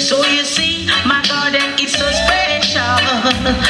So you see, my garden is so special.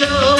Show,